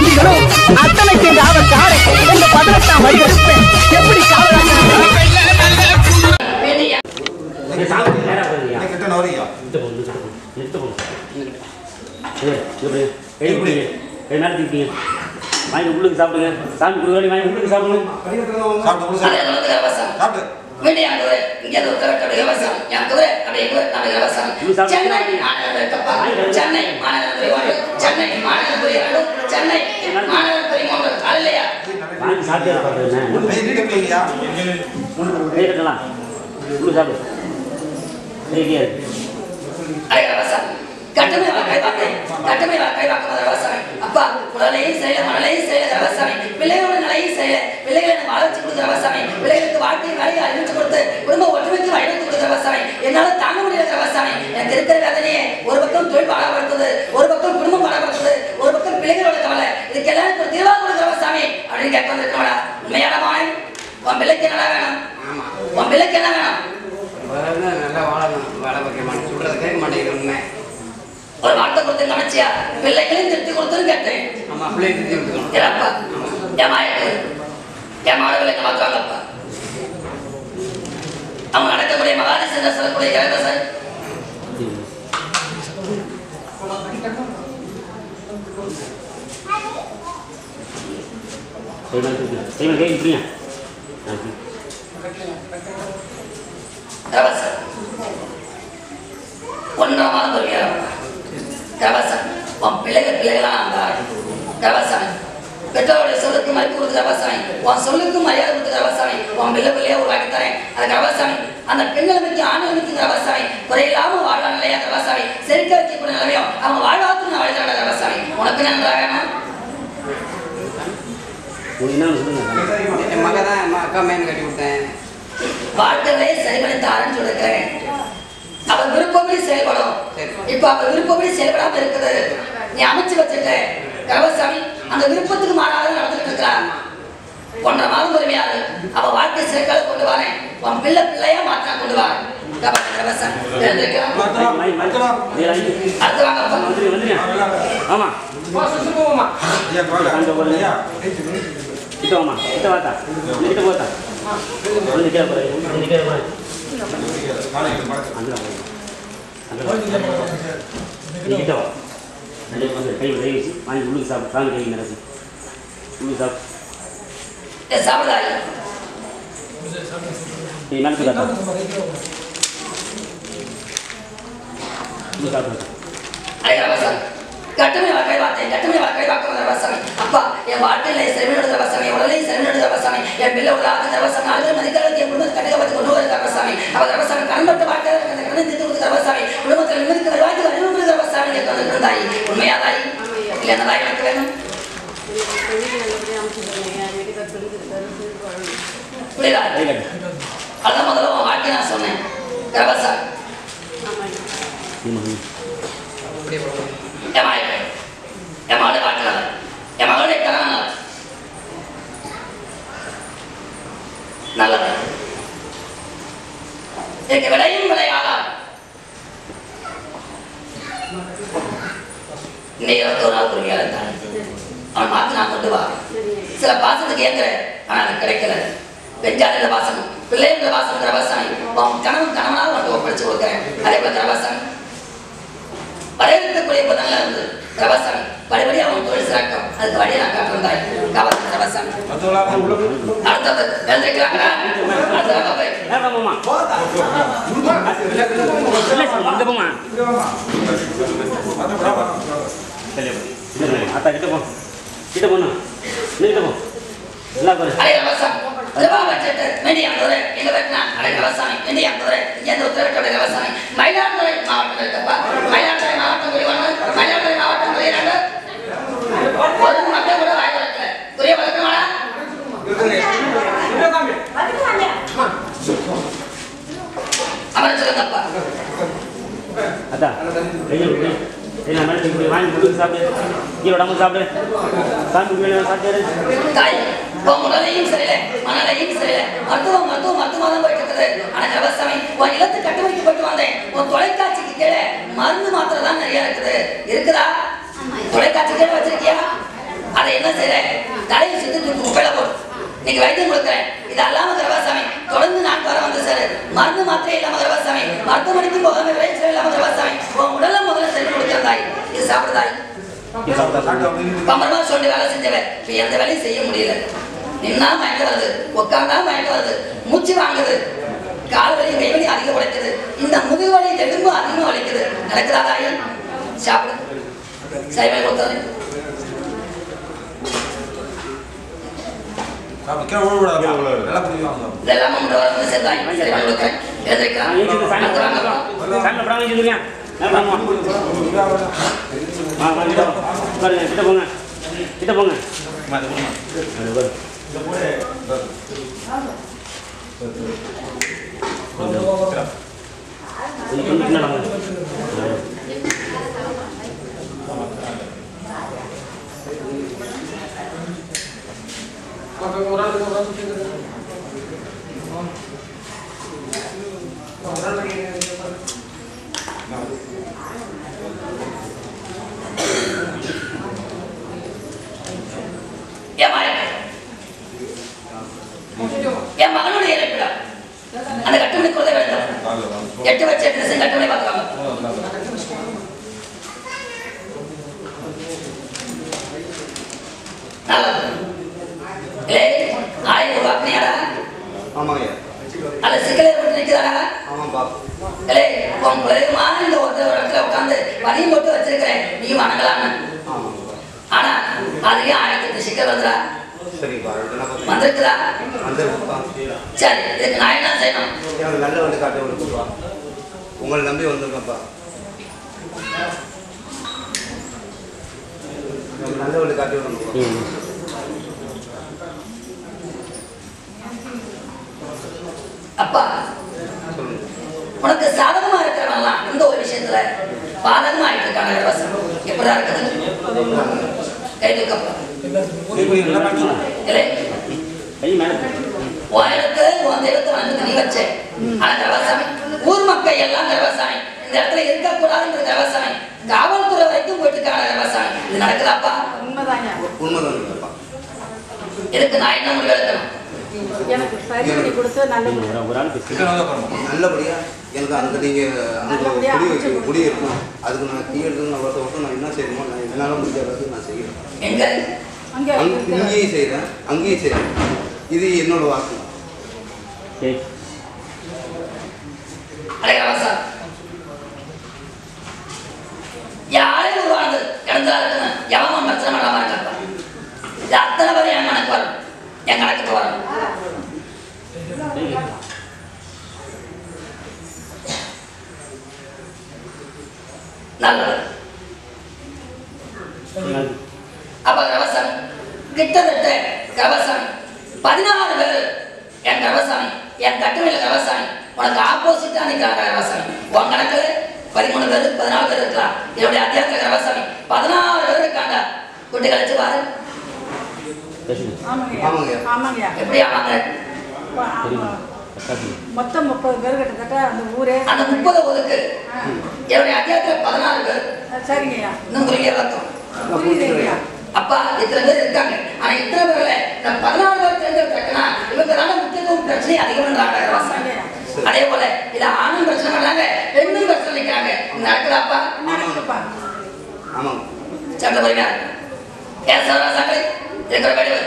தம்பிகளும் அத்தனைக்கு காவல்கார இந்த பதினெட்டாம் வயது இருப்பேன் எப்படி காவலாக வாங்கி உள்ளுக்கு சாப்பிடுங்க சாமி கொடுக்க வாங்கி உள்ளுக்கு சாப்பிடுங்க குதிரை, இங்க கரெக்டான இலவசம். என் குதிரை, அப்படியே நம்ம சாப்பிடு. சென்னை மாநகர கப்பா, சென்னை மாநகரத்துறை ஒன்று, சென்னை மாநகரத்துறை இரண்டு, சென்னை மாநகரத்துறை மூன்று. அல்லையா? வாங்கி சாப்பிட்டு பார்த்துருங்க நீ நீட்டு இல்லையா கை கட்டலாம் உள்ளுக்கு சாப்பிடு. ரெடியாக இருக்கு அது இலவசம். கட்டமே வா, கை வாக்கு. கட்டமே வா, கை வாக்கு. முதல் இலவசம். அப்பா உடலையும் செய்யல பிள்ளைகளை வாழ இலவசம். பிள்ளைகளுக்கு வாழ்க்கை வேலையை அறிவிச்சு கொடுத்து குடும்ப ஒற்றுமைக்கு வழிவகுத்து கொடுக்குற இலவசம். என்னால தாங்க முடியாத இலவசம். எனக்கு இருக்கிற வேதனையே ஒரு பக்கம் தொழில் பாடப்படுத்துது ஒரு பக்கம் குடும்பம் பாடப்படுத்துது ஒரு பக்கம் பிள்ளைகளோட கவலை. இதுக்கு எல்லாருக்கும் ஒரு தீர்வா கொடுக்குற இலவசம் அப்படின்னு கேட்க வந்திருக்கோம்டா உண்மையான மாய் உன் பிள்ளைக்கு என்ன வேணும்? உன் பிள்ளைக்கு என்ன வேணும்? நல்லா வாழணும் வேலை வைக்க மாட்டேன். சொல்றது கேட்க மாட்டேங்குது உண்மை. ஒரு வார்த்தை கொடுத்து கவனிச்சியா பிள்ளைகளையும் திருத்தி கொடுத்துன்னு கேட்டேன். திருத்தி விட்டுக்கணும் ஏப்பா. என் மாயக்கு என் மாணவர்களுக்கு அவங்க நடக்கக்கூடிய மகாதேசன் சொல்லக்கூடிய இளவரசர் சார். ஒன்றாம் உன் பிள்ளைகள் பிள்ளைகளா இருந்தார் இளவரசன் பெற்றோருடைய சொல்லுக்கு மதிப்பு கொடுத்த இளவரசாமி உன் சொல்லுக்கு மரியாதை கொடுத்த இளவரசாமி உன் பிள்ளை பிள்ளைய உருவாக்கி தரேன். அது இளவரசாமி அந்த பெண்களுக்கு ஆண்களுக்கு இளவரசாமி குறையில்லாம வாழ்வாங்க இல்லையா இளவரசாமி செருக்க வைக்கக்கூடிய நிலைமையும் அவங்க வாழ்வாக்கு நான் வாழ்கிறாங்க இளவரசாமி உனக்கு நன்றா வேணும்? உங்களுக்கு என்ன சொல்லுங்க. என் மக தான் என் அக்கா மேன் கட்டி கொடுத்தேன். வாழ்க்கையை சரிபடுத்தாருன்னு சொல்லிருக்கிறேன் அவர் விருப்பப்படி செயல்படும். சரி. இப்ப அவர் விருப்பப்படி செயல்படாம இருக்குது. நீ அமைச்சு வச்சிருக்க கர்வசாமி அந்த விருப்பத்துக்கு மாறாத நடந்துட்டு இருக்கிறார் ஒன்றரை மாதம் பொறுமையாது அவ வாழ்க்கை சிறக்கால கொண்டு வரேன். உன் பிள்ளை பிள்ளையா மாற்றா கொண்டு வரேன். கர்வசாமி எழுந்திருக்கலாம் மை, மை, மை. இதே வாங்கி. அடுத்து வாங்க வந்துருங்க. வந்துருங்க ஆமாம் ஐயா வாங்க அங்க போடுங்க. ஐயா. கிட்ட வாமா கிட்ட வாத்தா. கிட்ட போத்தா. வந்து. நீ கிட்ட வா. நல்ல வந்து கை கை வச்சு வாங்கி உள்ளுக்கு சாப்பிடு சாமி கை நிறச்சி உள்ளுக்கு சாப்பிடு ஏ, சாப்பிடாது? நீ மேலே காட்டா உள்ளுக்கு சாப்பிடு. ஐயரவசம் கட்டுமை வாழ்க்கை வார்த்தை கட்டுமை வாக்கு தரவசம் அப்பா என் வாழ்க்கையில செல்வனோட தரவசமி உடலை செல்வனோட தரவசமி என் பிள்ளை உள்ள ஆக தரவசமி ஆளுநர் மதிக்காலத்தை என் குடும்பத்தை கட்டகப்பட்டு கொண்டு வர தரவசமி அவ தரவசமி கண்பட்ட வாழ்க்கை அந்த கண்ணை தீர்த்து கொடுத்து தரவசமி தரவசமி கேட்க வந்து தாய் உண்மையா தாய் இல்லை என்ன தாய் எனக்கு வேணும் புரியுதா அதான் முதல்ல உன் வாழ்க்கை நான் சொன்னேன் தரவசம் ம், ம். அப்படியே போடுவோம் என் மாடு என் மாடு வாழ்க்கை என் மகளுடைய கணவன் நல்லது இதுக்கு விடையும் விளையாடா இன்னைக்கு இருபத்தோரு நாள் உரிமையாக இருந்தான் அவன் மாத்து நான் கொண்டு வா சில பாசத்துக்கு அது கிடைக்கல. பெஞ்சாத பாசம் பிள்ளைன்ற பாசம் திரவாசாமி அவன் கணவன் கணவனாக உனக்கு ஒப்படைச்சு கொடுக்குறேன். அதே போல திரவாசாமி வரையறுக்கக்கூடிய பதங்கள இருந்து திரவாசாமி அவன் தொழில் அதுக்கு வழியை நான் காட்டுறேன் காவல் திரவாசாமி அடுத்தது எழுந்திருக்கிறாங்களா? போய். கிட்ட போ. கிட்ட கிட்ட போ. மயிலாடுதுறை மாவட்டம் இருக்கப்பா மயிலாடுதுறை மாவட்டம் மயிலாடுதுறை மாவட்டம் ஒரு மக்கள் கூட வாய் வளர்க்கல குறிய வளர்க்கமாடா அமர்ச்சிருந்தப்பா அத்தா கையை விட்டு என்ன இப்படி வாங்கி சாப்பிடு. கீழே விடாம சாப்பிடு. சாப்பிட்டு உன் உடலையும் சரியில்லை மனதையும் சரியில்லை. மருத்துவம் மருத்துவம் மருத்துவம் தான் போயிட்டு இருக்குது ஆனா ரவசாமி உன் இல்லத்து கட்டமைக்கப்பட்டு வந்தேன். உன் தொலைக்காட்சிக்கு கீழே மருந்து மாத்திரை தான் நிறைய இருக்குது. இருக்குதா? தொலைக்காட்சி கீழே வச்சிருக்கியா? அதை என்ன செய்றேன் தலையை சுத்தி தூக்கி குப்பையில போடு. நீங்க வைத்தியம் கொடுக்குறேன். இது அல்லாம கிரவாசாமி தொடர்ந்து நான் வர வந்து சார். மருந்து மாத்திரை இல்லாம கிரவாசாமி மருத்துவமனைக்கு போகாம விளைச்சல் இல்லாம கிரவாசாமி உன் உடல்ல முதல்ல செஞ்சு கொடுக்குற தாய். இது சாப்பிடுதாய் பம்பரமா சொல்லி வேலை செஞ்சவன் இப்ப எந்த வேலையும் செய்ய முடியல. நின்னா மயக்க வருது உட்காந்தா மயக்க வருது மூச்சு வாங்குது. கால் வலி கை வலி அதிகம் உழைக்குது இந்த முதுகு வலி எலும்பு அதிகமா வலிக்குது நடக்குதா தாயி சாப்பிடு. நல்லா புரியுவாங்க. இதெல்லாம் வந்து கொடுக்குறேன் எழுந்திருக்கலாம். அடுத்து வாங்க. கிட்ட பாருங்க கிட்ட போங்க. கிட்ட போங்க. அது பாரு. பிறகுமா இந்த ஒரு இடத்துல உட்காந்து பணியும் போட்டு வச்சிருக்கிறேன். நீ வணங்கலான்னு. ஆனா அதுலயும் ஆயிரத்தி சிக்கல் வந்துடா வந்திருக்குதா? சரி இதுக்கு நான் என்ன செய்யணும்? நல்ல வழி காட்ட விடுப்பா உங்களை நம்பி வந்திருக்கப்பா நல்ல வழி காட்டி விடணும்ப்பா ம். அப்பா உனக்கு சாதகமா இருக்கிறவன்லாம் இந்த ஒரு விஷயத்துல பாதகமா ஆயிட்டு இருக்காங்க இலவசம் எப்படிதான் இருக்குது மேலே உன் தெய்வத்தை வந்து நீ வச்ச ஆனா ஊர் மக்கள் எல்லாம் கரவாசாமி இந்த இடத்துல இருக்கக்கூடாதுன்ற கரவாசாமி காவல்துறை வரைக்கும் போயிட்டு இருக்காங்க கரவாசாமி இது நடக்குதாப்பா? உண்மைதானுங்கப்பா இதுக்கு நான் என்ன முடிவு எடுக்கணும்? எனக்கு சரி பண்ணி கொடுத்து எனக்கு அங்கே நீங்கள் அங்கே குடி வைக்க. குடி இருக்கணும் அதுக்கு நான் டீ எடுத்து நான் ஒருத்த நான் என்ன செய்யணுமோ நான் என்னால் முடிஞ்ச அளவுக்கு நான் செய்கிறேன் அங்கே அங்க இங்கேயும் செய்கிறேன் அங்கேயும் செய்கிறேன் இது என்னோட வாக்கு. யாரே உருவானது கிடந்தா இருக்குன்னு எவன் பண்ணாம இருக்கப்பா இது அத்தனை பேரும் என் கணக்கு வரும். என் கணக்குக்கு வரும். நல்லது அப்ப கரவசாமி கிட்டத்தட்ட கரவசாமி பதினாறு பேர். என் கரவசாமி என் கட்டுரையில் கரவசாமி. உனக்கு ஆப்போசிட்டா நிற்கிறாங்க கரவசாமி. உன் கணக்குல பதிமூணு பேர் பதினாலு பேர் இருக்கலாம் என்னுடைய அத்தியாயத்தில் கரவசாமி. பதினாறு பேர் இருக்காங்க. குட்டி கழிச்சு பாரு. பேசுங்க. ஆமாங்க ஆமாங்க. ஆமாங்க எப்படி ஆமாங்க? மொத்தம் முப்பது பேர் கிட்டத்தட்ட அந்த ஊரே அந்த முப்பது ஒதுக்கு என்னுடைய அத்தியாயத்தில் பதினாறு பேர். சரிங்கய்யா. இன்னும் புரிய ரத்தம் புரியுதுங்கய்யா அப்பா இத்தனை பேர் இருக்காங்க. ஆனா இத்தனை பேர்ல இந்த பதினாலு பேர் தேர்ந்தெடுத்தாங்கன்னா இவங்களால முக்கியத்துவம் பிரச்சனை அதிகம்ன்றாங்க கரவாசாமி அதே போல இல்ல ஆணும் பிரச்சனை பண்ணாங்க பெண்ணும் பிரச்சனை நிக்கிறாங்க நடக்குதாப்பா நடக்குதுப்பா? ஆமாங்க சட்ட போறீங்க ஏன் சர்வாசாக்கள் இருக்கிற வடிவு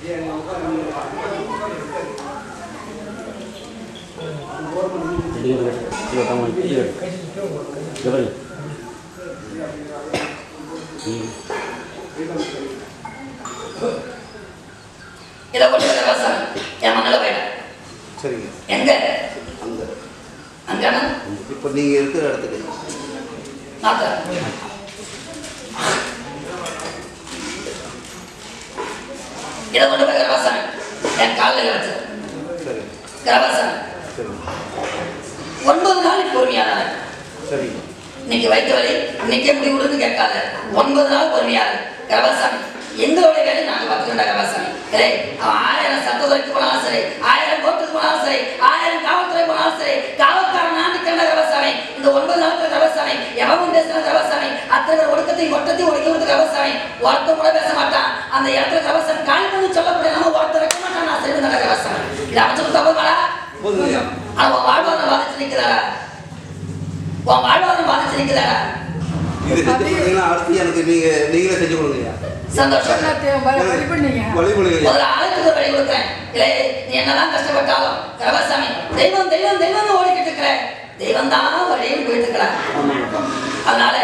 சரிங்க கிலோ கம்மி கிலோ இங்கே பாருங்க ம் இதை கொண்டு என் மண்ணில் போயிட்டேன் சரிங்க. எங்க? அந்த அங்கானா இப்போ நீங்கள் இருக்கிற இடத்துக்கு. மாத்த இதை கொண்டு போய் கரவாசாமி என் காலில் வச்சு கரவாசாமி சரிங்க ஒன்பது நாள் பொறுமையான சரிங்க இன்னைக்கு வழி இன்னைக்கே முடிவுடுன்னு கேட்காத. ஒன்பது நாள் பொறுமையாரு கரவாசாமி எங்களோட வேலை நாங்க பார்த்துக்கிட்ட கரவாசாமி இல்லை அவன் ஆயிரம் சட்டத்துறைக்கு போனாலும் சரி ஆயிரம் கோர்ட்டுக்கு போனாலும் சரி ஆயிரம் காவல்துறை போனாலும் சரி காவல்காரன் நான் நிற்கின்ற கரவாசாமி இந்த ஒன்பது நாளுக்கு கரவாசாமி எவன் பேசுற கரவாசாமி அத்தனை ஒடுக்கத்தையும் ஒட்டத்தையும் ஒடுக்கி கொடுத்த கவசாமி ஒருத்தன் கூட பேச மாட்டான். அந்த இடத்துல கவசாமி காலி பண்ணி சொல்லக்கூடிய நம்ம ஒருத்தர் வைக்க மாட்டான் நான் செய்வது கவசாமி இது அமைச்சு தப்பு உன் வாழ்வாதாரம் பாதிச்சு நிற்கிறாரா உன் வாழ்வாதாரம் பாதிச்சு நிற்கிறாரா இது செஞ்சு கொடுத்தீங்கன்னா அடுத்து எனக்கு நீங்க நீங்களே செஞ்சு கொடுங்க. சந்தோஷம். வழி பண்ணுங்க ஐயா முதல்ல ஆளுக்கு வழி கொடுக்குறேன். இல்லை நீ என்னதான் கஷ்டப்பட்டாலும் கவசாமி தெய்வம் தெய்வம் தெய்வம் ஓடிக்கிட்டு இருக்கிற. தெய்வம் தான் வழியும் போயிட்டு இருக்கிறான் அதனால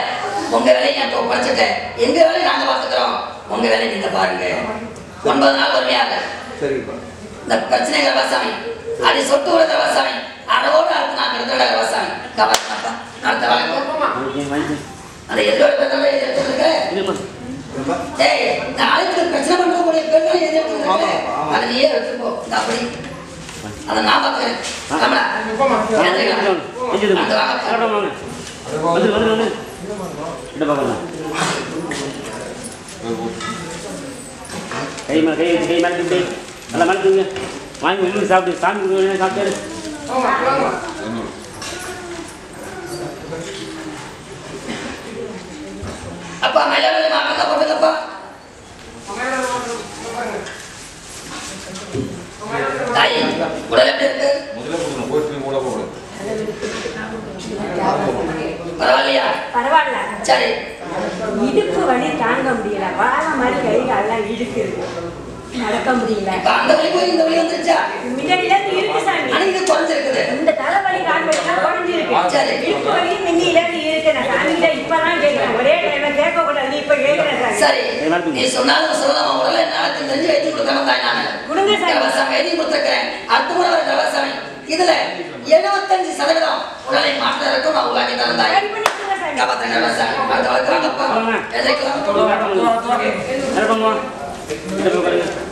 உங்க வேலையை என்கிட்ட ஒப்படைச்சிட்டேன் எங்க வேலையை நாங்க பார்த்துக்கிறோம்? உங்க வேலையை நீங்க பாருங்க. ஒன்பது நாள் பொறுமையாக இந்த பிரச்சனை கவசாமி அடி சொட்டு விட கவசாமி அளவோடு அடுத்து நான் கவசாமி கவசம் அடுத்த வழக்கு வாங்கிக்க வாங்கிக்க அந்த எதிரோட இருக்கேன் இல்லைம்மா. ஏப்பா ஏய் நாளைக்கு பிரச்சனை பண்ணக்கூடிய பெண்களை எது எடுத்துட்டு ஆமா, இருக்கேன் ஆமா. அதை நீயே இந்த அப்படி. அதை நான் எழுந்திருக்கலாம். கொஞ்சம் அந்த வாங்க. வந்து வந்து வந்து. பக்கம் தான் கை மேலே கை கை மேலே நல்லா மேலே தூங்க வாங்கி உள்ளுக்கு சாப்பிட்டு சாமி சாப்பிட்டாரு? அப்பா மயிலாடுதுறை மாவட்டத்தை போட்டுக்கப்பா. தாய் உடல் எப்படி இருக்கு? முதல்ல கொடுக்கணும். போயிட்டு பரவாயில்லையா? பரவாயில்ல. சரி. இடுப்பு வலி தாங்க முடியல. வாழ மாதிரி கை காலெல்லாம் இடுக்குது நடக்க முடியல. இப்ப அந்த வழி போய் இந்த வழி வந்துருச்சா? முன்னாடில இருந்து இருக்கு சாமி. ஆனா இது குறைஞ்சிருக்குது. இந்த தலைவலி கால் வலிலாம் குறைஞ்சிருக்கு சரி. இடுப்பு வலி முன்னில இருந்து இருக்கு. நான் சாமி கிட்ட இப்பதான் கேட்கிறேன் ஒரே டைம்ல கேட்க கூடாது. இப்ப கேட்கிறேன் சாமி. சரி. நீ சொன்னாலும் சொல்லலாம் உடலை நாளத்தை தெரிஞ்சு வைத்து கொடுக்கணும் தாய் நானு. கொடுங்க சாமி. கவசம் எழுதி கொடுத்துருக்கிறேன். அடுத்த முறை வர கவசம் இதுல எழுபத்தஞ்சு சதவீதம் உடலை மாற்றுறதுக்கும் நான் உருவாக்கி தந்தாய் சரி கவசம் கவசம் அடுத்த வளர்க்குறாங்கப்பா எதிர்க்கலாம் நேரம் Gracias.